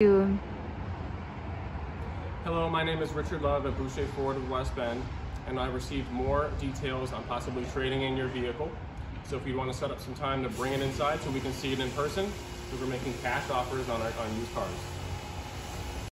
you. Hello, my name is Richard Love at Boucher Ford of West Bend, and I received more details on possibly trading in your vehicle. So if you want to set up some time to bring it inside so we can see it in person, we're making cash offers on our on used cars.